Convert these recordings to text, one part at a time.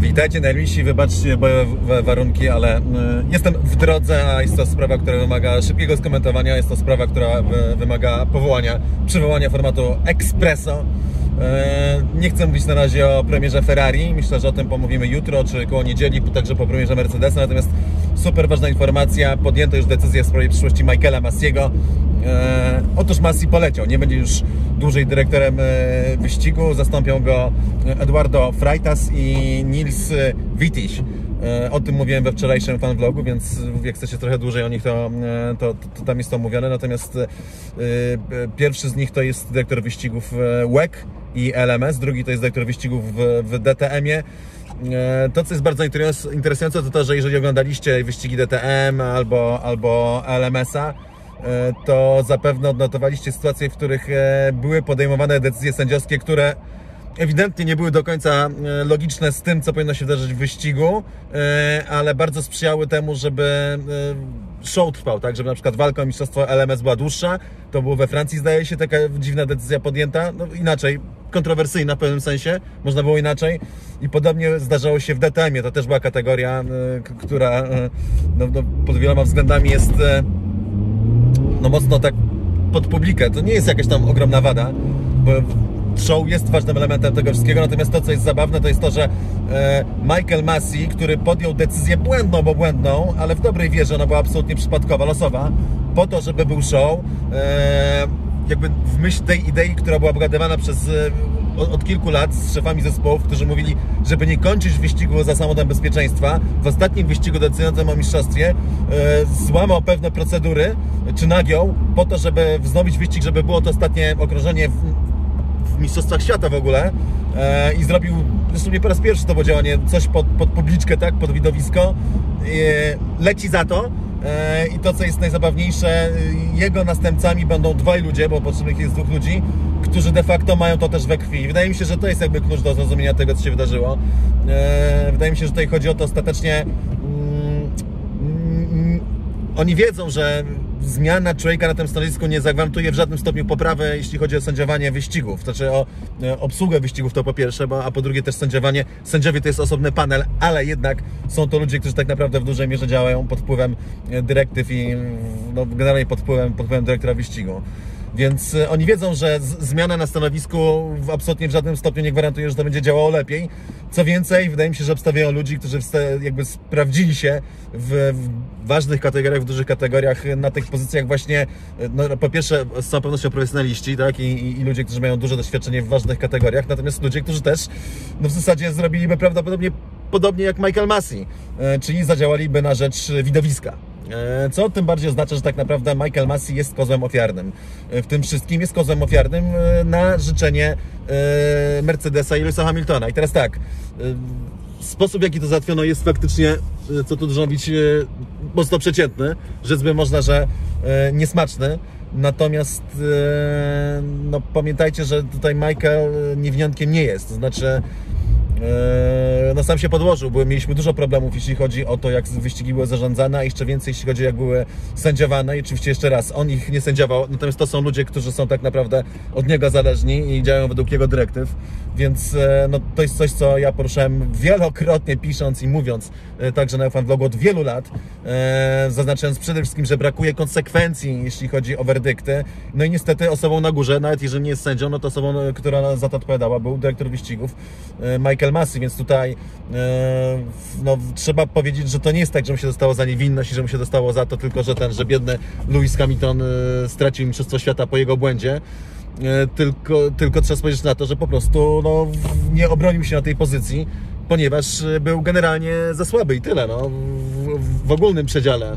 Witajcie najmilsi, wybaczcie bojowe warunki, ale y, jestem w drodze, a jest to sprawa, która wymaga szybkiego skomentowania, jest to sprawa, która wy- wymaga powołania, przywołania formatu Espresso. Y, Nie chcę mówić na razie o premierze Ferrari, myślę, że o tym pomówimy jutro, czy koło niedzieli, także po premierze Mercedesa, natomiast super ważna informacja, podjęto już decyzję w sprawie przyszłości Michaela Massiego. E, otóż Massi poleciał, nie będzie już dłużej dyrektorem e, wyścigu, zastąpią go Eduardo Freitas i Nils Wittich. E, o tym mówiłem we wczorajszym fanvlogu, więc jak chcecie trochę dłużej o nich, to, e, to, to tam jest to omówione. Natomiast pierwszy z nich to jest dyrektor wyścigów WEC i LMS, drugi to jest dyrektor wyścigów w, w DTM-ie. To, co jest bardzo interes- interesujące, to to, że jeżeli oglądaliście wyścigi DTM albo, albo LMS-a, to zapewne odnotowaliście sytuacje, w których e, były podejmowane decyzje sędziowskie, które ewidentnie nie były do końca e, logiczne z tym, co powinno się wydarzyć w wyścigu, e, ale bardzo sprzyjały temu, żeby e, show trwał, tak, żeby na przykład walka o mistrzostwo LMS była dłuższa. To było we Francji, zdaje się, taka dziwna decyzja podjęta, no inaczej, kontrowersyjna w pewnym sensie, można było inaczej. I podobnie zdarzało się w DTM-ie, to też była kategoria, e, która e, no, no, pod wieloma względami jest e, no mocno tak pod publikę. To nie jest jakaś tam ogromna wada, bo show jest ważnym elementem tego wszystkiego, natomiast to, co jest zabawne, to jest to, że e, Michael Massey, który podjął decyzję błędną, bo błędną, ale w dobrej wierze, ona była absolutnie przypadkowa, losowa, po to, żeby był show, e, jakby w myśl tej idei, która była obgadywana przez e, od, od kilku lat z szefami zespołów, którzy mówili, żeby nie kończyć wyścigu za samochodem bezpieczeństwa. W ostatnim wyścigu decydującym o mistrzostwie e, złamał pewne procedury, czy nagiął, po to, żeby wznowić wyścig, żeby było to ostatnie okrążenie w, w Mistrzostwach Świata w ogóle e, i zrobił, zresztą nie po raz pierwszy to było działanie, coś pod, pod publiczkę, tak, pod widowisko, e, leci za to e, i to, co jest najzabawniejsze, e, jego następcami będą dwaj ludzie, bo potrzebnych jest dwóch ludzi, którzy de facto mają to też we krwi. Wydaje mi się, że to jest jakby klucz do zrozumienia tego, co się wydarzyło. E, wydaje mi się, że tutaj chodzi o to ostatecznie mm, mm, oni wiedzą, że zmiana człowieka na tym stanowisku nie zagwarantuje w żadnym stopniu poprawy, jeśli chodzi o sędziowanie wyścigów. Znaczy o e, obsługę wyścigów to po pierwsze, bo, a po drugie też sędziowanie. Sędziowie to jest osobny panel, ale jednak są to ludzie, którzy tak naprawdę w dużej mierze działają pod wpływem e, dyrektyw i no, generalnie pod wpływem, pod wpływem dyrektora wyścigu. Więc e, oni wiedzą, że zmiana na stanowisku w absolutnie w żadnym stopniu nie gwarantuje, że to będzie działało lepiej. Co więcej, wydaje mi się, że obstawiają ludzi, którzy jakby sprawdzili się w, w ważnych kategoriach, w dużych kategoriach, na tych pozycjach właśnie, e, no, po pierwsze z całą pewnością profesjonaliści, tak, I, i, i ludzie, którzy mają duże doświadczenie w ważnych kategoriach, natomiast ludzie, którzy też no, w zasadzie zrobiliby prawdopodobnie podobnie jak Michael Massey, e, czyli zadziałaliby na rzecz widowiska. E, Co tym bardziej oznacza, że tak naprawdę Michael Massey jest kozłem ofiarnym. E, W tym wszystkim jest kozłem ofiarnym e, na życzenie Mercedesa i Lewisa Hamiltona. I teraz tak, sposób w jaki to załatwiono jest faktycznie, co tu dużo mówić, mocno przeciętny. Rzec by można, że niesmaczny. Natomiast no, pamiętajcie, że tutaj Michael niewiniątkiem nie jest. To znaczy no sam się podłożył, bo mieliśmy dużo problemów, jeśli chodzi o to, jak wyścigi były zarządzane, a jeszcze więcej, jeśli chodzi o jak były sędziowane. I oczywiście jeszcze raz, on ich nie sędziował, natomiast to są ludzie, którzy są tak naprawdę od niego zależni i działają według jego dyrektyw, więc e, no, to jest coś, co ja poruszałem wielokrotnie pisząc i mówiąc e, także na fanvlogu od wielu lat, zaznaczając przede wszystkim, że brakuje konsekwencji, jeśli chodzi o werdykty. No i niestety osobą na górze, nawet jeżeli nie jest sędzią, no to osobą, która za to odpowiadała, był dyrektor wyścigów Michael Massey, więc tutaj e, no, trzeba powiedzieć, że to nie jest tak, że mu się dostało za niewinność i że mu się dostało za to tylko, że ten, że biedny Lewis Hamilton e, stracił Mistrzostwo Świata po jego błędzie. E, Tylko, tylko trzeba spojrzeć na to, że po prostu no, nie obronił się na tej pozycji, ponieważ był generalnie za słaby i tyle, no, w, w ogólnym przedziale.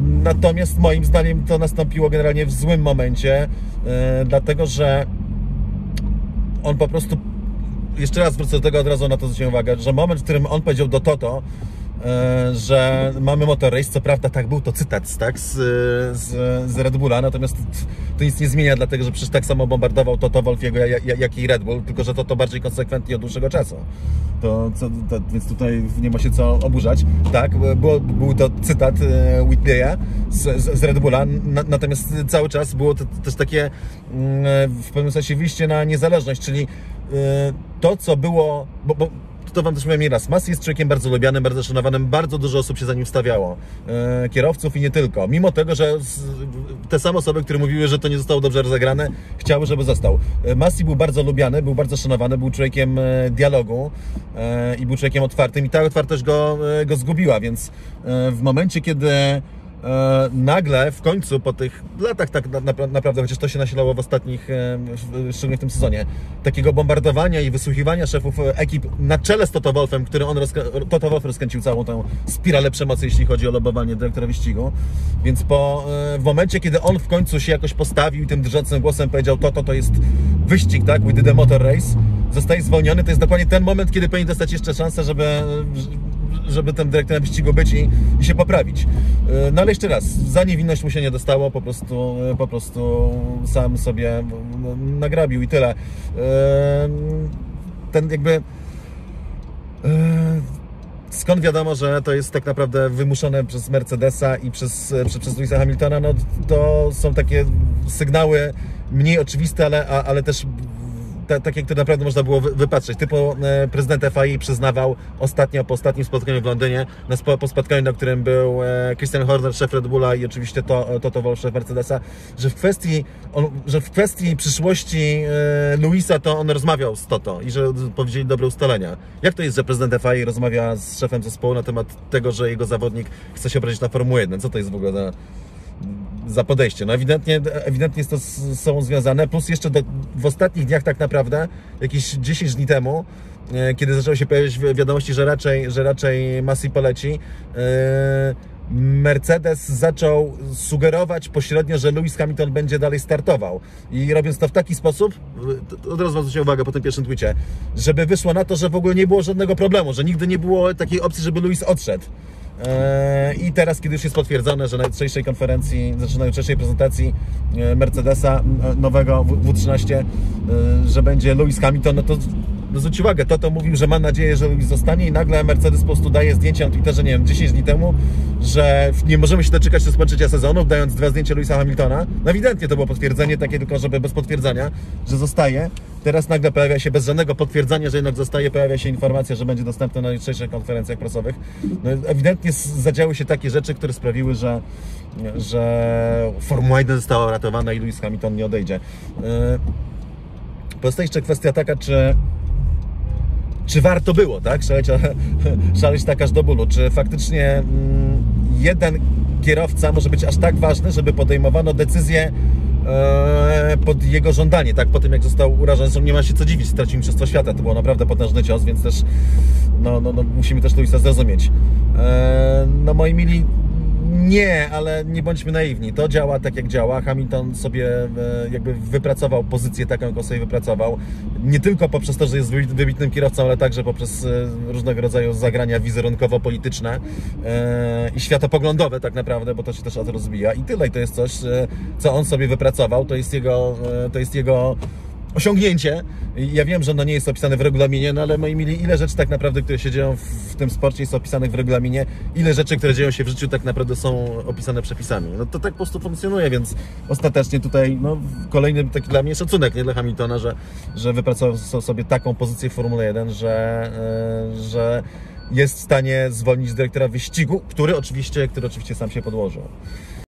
Natomiast moim zdaniem to nastąpiło generalnie w złym momencie, dlatego że on po prostu, jeszcze raz wrócę do tego, od razu na to zwróciłem uwagę, że moment, w którym on powiedział do Toto, że mamy motor race, co prawda tak był to cytat tak, z, z, z Red Bulla, natomiast to nic nie zmienia, dlatego że przecież tak samo bombardował Toto Wolfiego, jak, jak- i Red Bull, tylko że Toto bardziej konsekwentnie od dłuższego czasu. To, co, to, więc tutaj nie ma się co oburzać. Tak, było, był to cytat e, Whitleya z, z, Red Bulla, na, natomiast cały czas było to też takie mm, w pewnym sensie wyjście na niezależność, czyli e, to, co było, bo, bo to wam też mówiłem nieraz, Masi jest człowiekiem bardzo lubianym, bardzo szanowanym, bardzo dużo osób się za nim wstawiało, e, kierowców i nie tylko, mimo tego, że te same osoby, które mówiły, że to nie zostało dobrze rozegrane, chciały, żeby został. E, Masi był bardzo lubiany, był bardzo szanowany, był człowiekiem e, dialogu i był człowiekiem otwartym i ta otwartość go, go zgubiła, więc w momencie, kiedy nagle w końcu po tych latach tak na, na, naprawdę, chociaż to się nasilało w ostatnich, e, szczególnie w tym sezonie, takiego bombardowania i wysłuchiwania szefów e, ekip na czele z Toto Wolfem, który on Toto Wolf rozkręcił całą tę spiralę przemocy, jeśli chodzi o lobowanie dyrektora wyścigu. Więc po, e, w momencie, kiedy on w końcu się jakoś postawił i tym drżącym głosem powiedział, Toto to jest wyścig, tak, we did a motor race, zostaje zwolniony, to jest dokładnie ten moment, kiedy powinien dostać jeszcze szansę, żeby żeby tym dyrektorem wyścigu być i, i się poprawić. Yy, No ale jeszcze raz, za niewinność mu się nie dostało, po prostu, yy, po prostu sam sobie nagrabił i tyle. Yy, Ten jakby... Skąd wiadomo, że to jest tak naprawdę wymuszone przez Mercedesa i przez, przez, przez Louisa Hamiltona? No to są takie sygnały mniej oczywiste, ale, ale też ta, takie, które naprawdę można było wy- wypatrzeć. Typu e, prezydent FIA przyznawał ostatnio, po ostatnim spotkaniu w Londynie, na po spotkaniu, na którym był e, Christian Horner, szef Red Bulla i oczywiście to, Toto Wolff, szef Mercedesa, że w kwestii, on, że w kwestii przyszłości e, Luisa to on rozmawiał z Toto i że powiedzieli dobre ustalenia. Jak to jest, że prezydent FIA rozmawia z szefem zespołu na temat tego, że jego zawodnik chce się obrazić na Formułę 1? Co to jest w ogóle za za podejście. No ewidentnie, ewidentnie jest to z sobą związane, plus jeszcze do, w ostatnich dniach tak naprawdę, jakieś 10 dni temu, e, kiedy zaczęły się pojawiać wi- wiadomości, że raczej, że raczej Masi poleci, e, Mercedes zaczął sugerować pośrednio, że Lewis Hamilton będzie dalej startował. I robiąc to w taki sposób, e, od razu zwróćcie uwagę po tym pierwszym tweetie, żeby wyszło na to, że w ogóle nie było żadnego problemu, że nigdy nie było takiej opcji, żeby Lewis odszedł. Eee, I teraz, kiedy już jest potwierdzone, że na jutrzejszej konferencji, znaczy na jutrzejszej prezentacji e, Mercedesa m, nowego W- W13, e, że będzie Lewis Hamilton, no to no zwróć uwagę, Toto mówił, że ma nadzieję, że Lewis zostanie i nagle Mercedes po prostu daje zdjęcie na Twitterze, nie wiem, 10 dni temu, że nie możemy się doczekać rozpoczęcia sezonu, dając dwa zdjęcia Lewisa Hamiltona. No ewidentnie to było potwierdzenie, takie tylko, żeby bez potwierdzenia, że zostaje. Teraz nagle pojawia się, bez żadnego potwierdzenia, że jednak zostaje, pojawia się informacja, że będzie dostępny na jutrzejszych konferencjach prasowych. No, ewidentnie zadziały się takie rzeczy, które sprawiły, że, że Formuła 1 została ratowana i Lewis Hamilton nie odejdzie. Yy, Pozostaje jeszcze kwestia taka, czy czy warto było, tak? Szaleć, szaleć tak aż do bólu. Czy faktycznie mm, jeden kierowca może być aż tak ważny, żeby podejmowano decyzję e, pod jego żądanie, tak? Po tym, jak został urażony, nie ma się co dziwić, stracił Mistrzostwo Świata, to był naprawdę potężny cios, więc też no, no, no, musimy też Luisa zrozumieć. E, no moi mili, nie, ale nie bądźmy naiwni. To działa tak, jak działa. Hamilton sobie e, jakby wypracował pozycję taką, jaką sobie wypracował. Nie tylko poprzez to, że jest wybi- wybitnym kierowcą, ale także poprzez e, różnego rodzaju zagrania wizerunkowo-polityczne e, i światopoglądowe tak naprawdę, bo to się też od rozwija. I tyle. I to jest coś, co on sobie wypracował. To jest jego, to jest jego osiągnięcie. Ja wiem, że ono nie jest opisane w regulaminie, no ale moi mili, ile rzeczy tak naprawdę, które się dzieją w, tym sporcie jest opisanych w regulaminie, ile rzeczy, które dzieją się w życiu tak naprawdę są opisane przepisami. No to tak po prostu funkcjonuje, więc ostatecznie tutaj no, kolejny taki dla mnie szacunek, nie dla Hamiltona, że, że wypracował so- sobie taką pozycję w Formule 1, że, e, że jest w stanie zwolnić dyrektora wyścigu, który oczywiście, który oczywiście sam się podłożył.